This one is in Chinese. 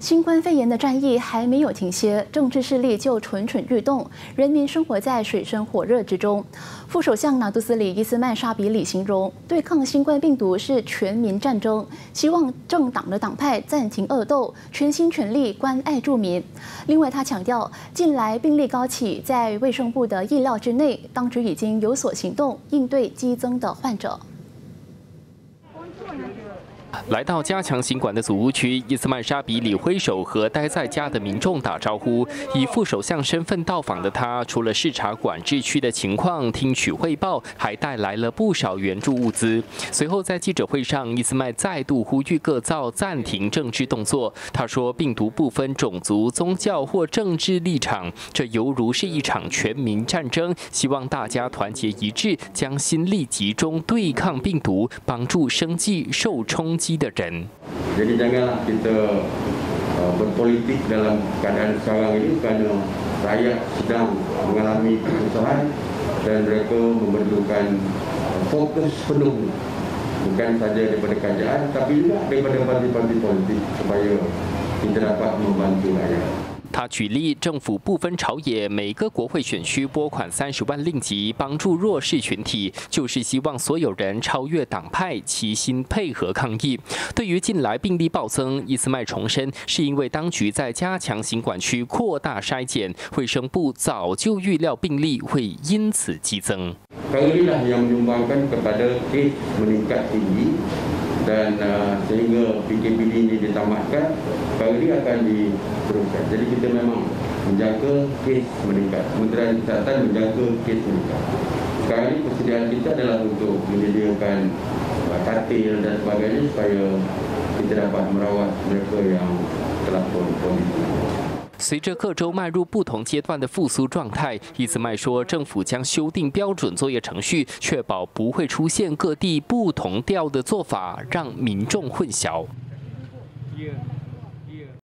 新冠肺炎的战役还没有停歇，政治势力就蠢蠢欲动，人民生活在水深火热之中。副首相纳杜斯里伊斯曼沙比里形容，对抗新冠病毒是全民战争，希望政党的党派暂停恶斗，全心全力关爱住民。另外，他强调，近来病例高企，在卫生部的意料之内，当局已经有所行动应对激增的患者。来到加强行管的祖屋区，伊斯曼沙比里挥手和待在家的民众打招呼。以副首相身份到访的他，除了视察管制区的情况、听取汇报，还带来了不少援助物资。随后在记者会上，伊斯曼再度呼吁各造暂停政治动作。他说：“病毒不分种族、宗教或政治立场，这犹如是一场全民战争。希望大家团结一致，将心力集中对抗病毒，帮助生计受冲击。” Jadi janganlah kita uh, berpolitik dalam keadaan sekarang ini kerana rakyat sedang mengalami kesusahan dan mereka memerlukan fokus penuh bukan saja daripada kerajaan tapi juga daripada parti-parti politik supaya kita dapat membantu rakyat. 他举例，政府不分朝野，每个国会选区拨款三十万令吉，帮助弱势群体，就是希望所有人超越党派，齐心配合抗疫。对于近来病例暴增，伊斯麦重申，是因为当局在加强行管区扩大筛检，卫生部早就预料病例会因此激增。Dan uh, sehingga PKPD ini ditamatkan perkara ini akan diteruskan jadi kita memang menjaga kes meningkat. Kementerian Kesihatan menjaga kes meningkat. Sekarang ini persediaan kita adalah untuk menyediakan uh, katil dan sebagainya supaya kita dapat merawat mereka yang telah positif 随着各州迈入不同阶段的复苏状态，伊斯麦说，政府将修订标准作业程序，确保不会出现各地不同调的做法，让民众混淆。